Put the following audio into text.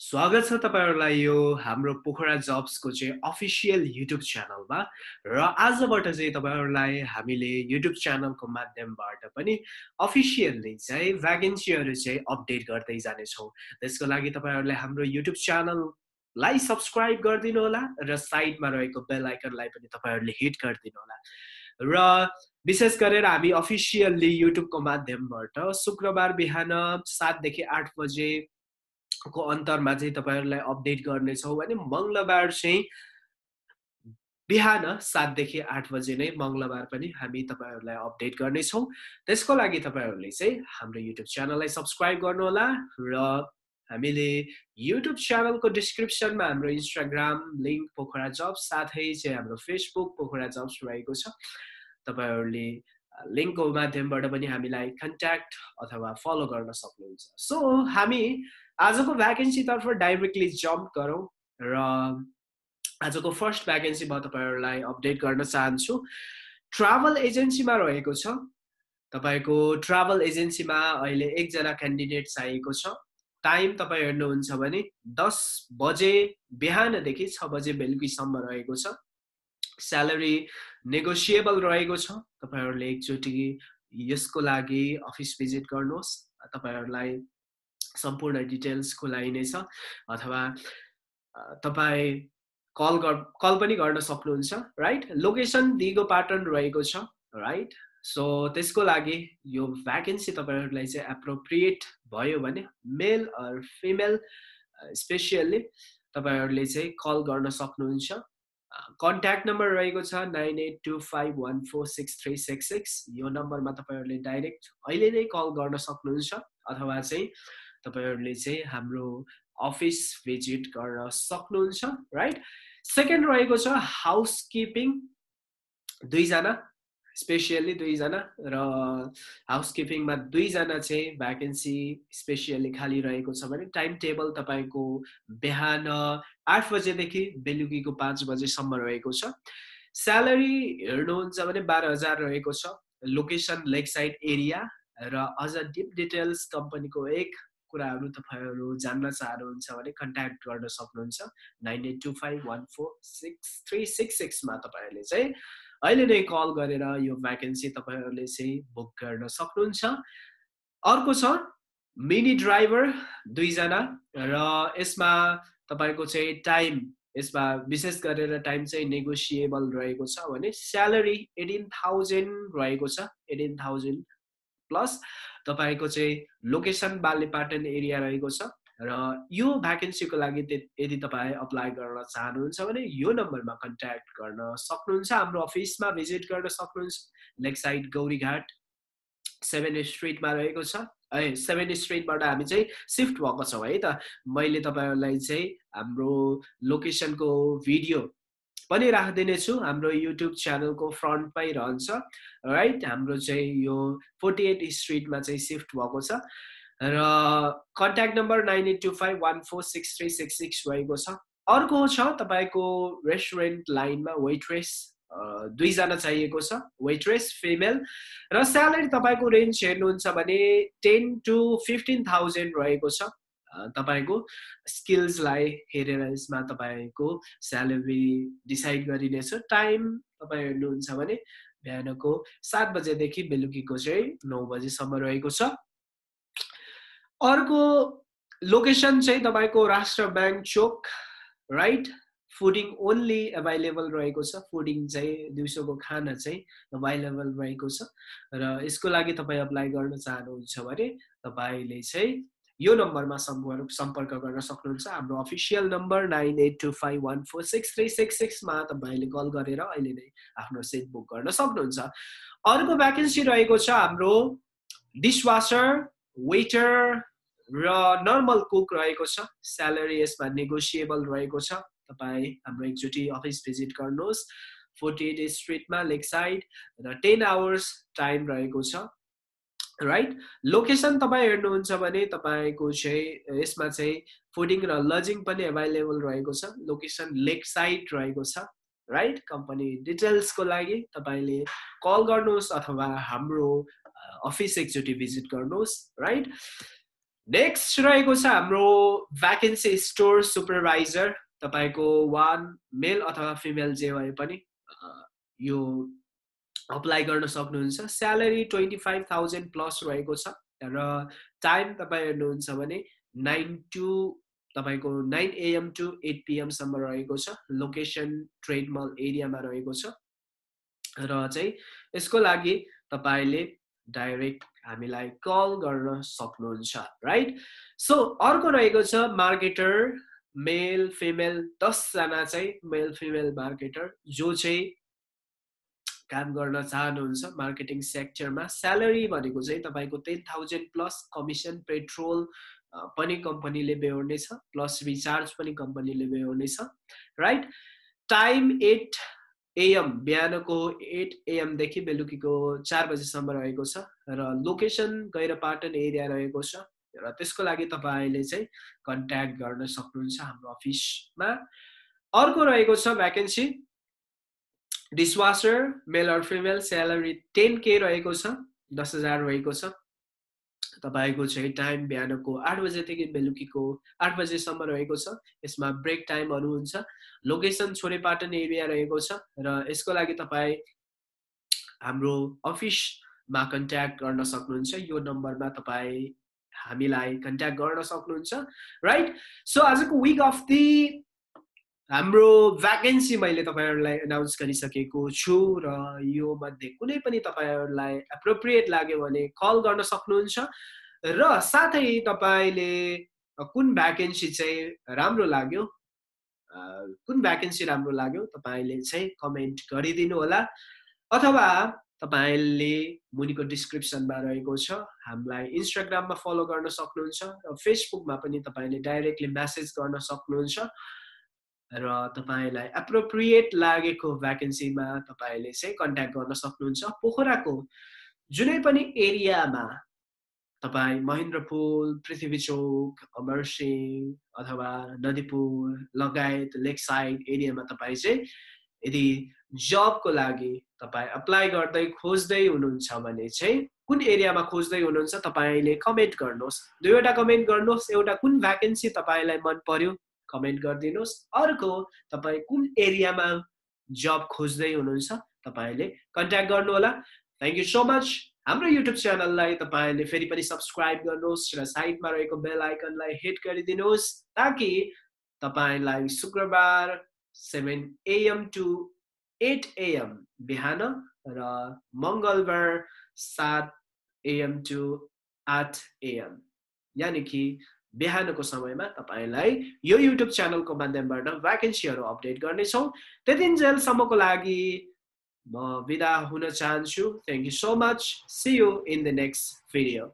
स्वागत छ तपाईँहरूलाई यो हाम्रो पोखरा जब्सको चाहिँ अफिसियल युट्युब च्यानलमा। र आजबाट चाहिँ तपाईँहरूलाई हामीले युट्युब च्यानलको माध्यमबाट पनि अफिसियल्ली चाहिँ भ्याकेन्सीहरू चाहिँ अपडेट गर्दै जानेछौँ। त्यसको लागि तपाईँहरूले हाम्रो युट्युब च्यानललाई सब्सक्राइब गरिदिनु होला र साइडमा रहेको बेल आइकनलाई पनि तपाईँहरूले हिट गरिदिनु होला। र विशेष गरेर हामी अफिसियल्ली युट्युबको माध्यमबाट शुक्रबार बिहान सातदेखि आठ बजे को अन्तरमा चाहिँ तपाईँहरूलाई अपडेट गर्नेछौँ भने मङ्गलबार चाहिँ बिहान सातदेखि आठ बजे नै मङ्गलबार पनि हामी तपाईँहरूलाई अपडेट गर्नेछौँ। त्यसको लागि तपाईँहरूले चाहिँ हाम्रो युट्युब च्यानललाई सब्सक्राइब गर्नुहोला र हामीले युट्युब च्यानलको डिस्क्रिप्सनमा हाम्रो इन्स्टाग्राम लिङ्क पोखरा जब्स साथै चाहिँ हाम्रो फेसबुक पोखरा जब्स रहेको छ। तपाईँहरूले लिङ्कको माध्यमबाट पनि हामीलाई कन्ट्याक्ट अथवा फलो गर्न सक्नुहुन्छ। सो हामी आजको भ्याकेन्सीतर्फ डाइरेक्टली जम्प गरौँ र आजको फर्स्ट भ्याकेन्सी म तपाईँहरूलाई अपडेट गर्न चाहन्छु। ट्राभल एजेन्सीमा रहेको छ। तपाईँको ट्राभल एजेन्सीमा अहिले एकजना क्यान्डिडेट चाहिएको छ। टाइम तपाईँ हेर्नुहुन्छ भने दस बजे बिहानदेखि छ बजे बेलुकीसम्म रहेको छ। स्यालेरी नेगोसिएबल रहेको छ। तपाईँहरूले एकचोटि यसको लागि अफिस भिजिट गर्नुहोस्। तपाईँहरूलाई सम्पूर्ण डिटेल्स खुलाइनेछ अथवा तपाईँ कल गर कल पनि गर्न सक्नुहुन्छ राइट लोकेसन दिगो प्याटर्न रहेको छ राइट सो त्यसको लागि यो भ्याकेन्सी तपाईँहरूलाई चाहिँ एप्रोप्रिएट भयो भने मेल अर फिमेल स्पेसियल्ली तपाईँहरूले चाहिँ कल गर्न सक्नुहुन्छ। कन्ट्याक्ट नम्बर रहेको छ nine eight two five one four six three six six. यो नम्बरमा तपाईँहरूले डाइरेक्ट अहिले नै कल गर्न सक्नुहुन्छ। अथवा चाहिँ तपाईँहरूले चाहिँ हाम्रो अफिस भिजिट गर्न सक्नुहुन्छ राइट सेकेन्ड रहेको छ हाउस किपिङ दुईजना स्पेसियल्ली दुईजना र हाउस किपिङमा दुईजना चाहिँ भ्याकेन्सी स्पेसियल्ली खाली रहेको छ भने टाइम टेबल तपाईँको बिहान आठ बजेदेखि बेलुकीको पाँच बजेसम्म रहेको छ। स्यालेरी हेर्नुहुन्छ भने बाह्र हजार रहेको छ। लोकेसन लेक साइड एरिया र अझ डिप डिटेल्स कम्पनीको एक कुराहरू तपाईँहरू जान्न चाहनुहुन्छ भने कन्ट्याक्ट गर्न सक्नुहुन्छ। Nine eight two five one four six three six सिक्समा तपाईँहरूले चाहिँ अहिले नै कल गरेर यो भ्याकेन्सी तपाईँहरूले चाहिँ बुक गर्न सक्नुहुन्छ। अर्को छ मिनी ड्राइभर दुईजना र यसमा तपाईँको चाहिँ टाइम यसमा विशेष गरेर टाइम चाहिँ नेगोसिएबल रहेको छ भने स्यालेरी एटिन थाउजन्ड रहेको छ। एटिन थाउजन्ड प्लस तपाईँको चाहिँ लोकेसन बालेपाटन एरिया रहेको छ र यो भ्याकेन्सीको लागि यदि तपाईँ अप्लाई गर्न चाहनुहुन्छ भने यो नम्बरमा कन्ट्याक्ट गर्न सक्नुहुन्छ। हाम्रो अफिसमा भिजिट गर्न सक्नुहुन्छ। लेक साइड गौरीघाट सेभेन स्ट्रिटमा रहेको छ। है सेभेन स्ट्रिटबाट हामी चाहिँ सिफ्ट भएको छौँ है त। मैले तपाईँहरूलाई चाहिँ हाम्रो लोकेसनको भिडियो पनि राखिदिनेछु हाम्रो युट्युब च्यानलको फ्रन्टमै रहन्छ। राइट हाम्रो चाहिँ यो फोर्टी एट स्ट्रिटमा चाहिँ सिफ्ट भएको छ। र contact number nine eight two five one four six three six six रहेको छ। अर्को छ तपाईँको रेस्टुरेन्ट लाइनमा वेट्रेस दुईजना चाहिएको छ। वेट्रेस फिमेल र स्यालेरी तपाईँको रेन्ज हेर्नुहुन्छ भने टेन टु फिफ्टिन थाउजन्ड रहेको छ। तपाईँको स्किल्सलाई हेरेर यसमा तपाईँको स्यालेरी डिसाइड गरिनेछ टाइम तपाईँ हेर्नुहुन्छ भने बिहानको सात बजेदेखि बेलुकीको चाहिँ नौ बजीसम्म रहेको छ। अर्को लोकेसन चाहिँ तपाईँको राष्ट्र ब्याङ्क चोक राइट फुडिङ ओन्ली एभाइलेबल रहेको छ। फुडिङ चाहिँ दिउँसोको खाना चाहिँ एभाइलेबल रहेको छ। र यसको लागि तपाईँ अप्लाई गर्न चाहनुहुन्छ भने तपाईँले चाहिँ यो नम्बरमा सम्पर्क गर्न सक्नुहुन्छ हाम्रो official number nine eight two five one four six three six सिक्समा तपाईँले कल गरेर अहिले नै आफ्नो सिट बुक गर्न सक्नुहुन्छ। अर्को भ्याकेन्सी रहेको छ हाम्रो डिसवासर वेटर र नर्मल कुक रहेको छ। स्यालेरी यसमा नेगोसिएबल रहेको छ। तपाईँ हाम्रो एकचोटि अफिस भिजिट गर्नुहोस्। फोर्टी एट स्ट्रिटमा लेक साइड र टेन आवर्स टाइम रहेको छ। राइट लोकेसन तपाईँ हेर्नुहुन्छ भने तपाईँको चाहिँ यसमा चाहिँ फुडिङ र लजिङ पनि एभाइलेबल रहेको छ। लोकेसन लेक साइड रहेको छ राइट कम्पनी डिटेल्सको लागि तपाईँले कल गर्नुहोस् अथवा हाम्रो अफिस एकचोटि भिजिट गर्नुहोस् राइट नेक्स्ट रहेको छ हाम्रो भ्याकेन्सी स्टोर सुपरभाइजर तपाईँको वान मेल अथवा फिमेल जे भए पनि यो अप्लाई गर्न सक्नुहुन्छ। Salary twenty five thousand plus रहेको छ र टाइम तपाईँ हेर्नुहुन्छ भने नाइन टु तपाईँको नाइन एएम टु एट पिएमसम्म रहेको छ। लोकेसन ट्रेड मल एरियामा रहेको छ। र चाहिँ यसको लागि तपाईँले डाइरेक्ट हामीलाई कल गर्न सक्नुहुन्छ राइट सो अर्को रहेको छ मार्केटर मेल फिमेल दसजना चाहिँ मेल फिमेल मार्केटर जो चाहिँ काम गर्न चाहनुहुन्छ मार्केटिङ सेक्टरमा स्यालेरी भनेको चाहिँ तपाईँको ten thousand plus commission petrol पनि कम्पनीले बेहोर्नेछ प्लस रिचार्ज पनि कम्पनीले बेहोर्नेछ राइट टाइम एट एएम बिहानको एट एएमदेखि बेलुकीको चार बजीसम्म रहेको छ र लोकेसन गैरपाटन एरिया रहेको छ र त्यसको लागि तपाईँले चाहिँ कन्ट्याक्ट गर्न सक्नुहुन्छ हाम्रो अफिसमा अर्को रहेको छ vacancy dishwasher male or female salary ten के रहेको छ दस हजार रहेको छ। तपाईँको चाहिँ टाइम बिहानको आठ बजेदेखि बेलुकीको आठ बजेसम्म रहेको छ। यसमा ब्रेक टाइमहरू हुन्छ। लोकेसन छोरेपाटन एरिया रहेको छ र यसको लागि तपाईँ हाम्रो अफिसमा कन्ट्याक्ट गर्न सक्नुहुन्छ। यो नम्बरमा तपाईँ हामीलाई कन्ट्याक्ट गर्न सक्नुहुन्छ। राइट सो आजको विक अफ दि हाम्रो भ्याकेन्सी मैले तपाईँहरूलाई एनाउन्स गरिसकेको छु र यो मध्ये कुनै पनि तपाईँहरूलाई एप्रोप्रिएट लाग्यो भने कल गर्न सक्नुहुन्छ र साथै तपाईँले कुन भ्याकेन्सी चाहिँ राम्रो लाग्यो कुन भ्याकेन्सी राम्रो लाग्यो तपाईँले चाहिँ कमेन्ट गरिदिनु होला अथवा तपाईँले मुनिको डिस्क्रिप्सनमा रहेको छ हामीलाई इन्स्टाग्राममा फलो गर्न सक्नुहुन्छ र फेसबुकमा पनि तपाईँले डाइरेक्टली म्यासेज गर्न सक्नुहुन्छ। र तपाईँलाई एप्रोप्रिएट लागेको भ्याकेन्सीमा तपाईँले चाहिँ कन्ट्याक्ट गर्न सक्नुहुन्छ। पोखराको जुनै पनि एरियामा तपाईँ महेन्द्रपुल पृथ्वी चौक अमरसिंह अथवा नदीपुर लगायत लेक साइड एरियामा तपाईँ चाहिँ यदि जबको लागि तपाईँ अप्लाई गर्दै खोज्दै हुनुहुन्छ भने चाहिँ कुन एरियामा खोज्दै हुनुहुन्छ तपाईँले कमेन्ट गर्नुहोस्। दुईवटा कमेन्ट गर्नुहोस् एउटा कुन भ्याकेन्सी तपाईँलाई मन पर्यो कमेन्ट गरिदिनुहोस्। अर्को तपाईँ कुन एरियामा जब खोज्दै हुनुहुन्छ तपाईँले कन्ट्याक्ट गर्नुहोला। थ्याङ्क यू सो मच हाम्रो युट्युब च्यानललाई तपाईँले फेरि पनि सब्सक्राइब गर्नुहोस् र साइडमा रहेको बेल आइकनलाई हिट गरिदिनुहोस् ताकि तपाईँलाई शुक्रबार seven AM to eight AM बिहान र मङ्गलबार सात एएम टु आठ एएम यानि कि बिहानको समयमा तपाईँलाई यो युट्युब च्यानलको माध्यमबाट भ्याकेन्सीहरू अपडेट गर्नेछौँ। त्यतिन्जेलसम्मको लागि म बिदा हुन चाहन्छु। Thank you so much see you in the next video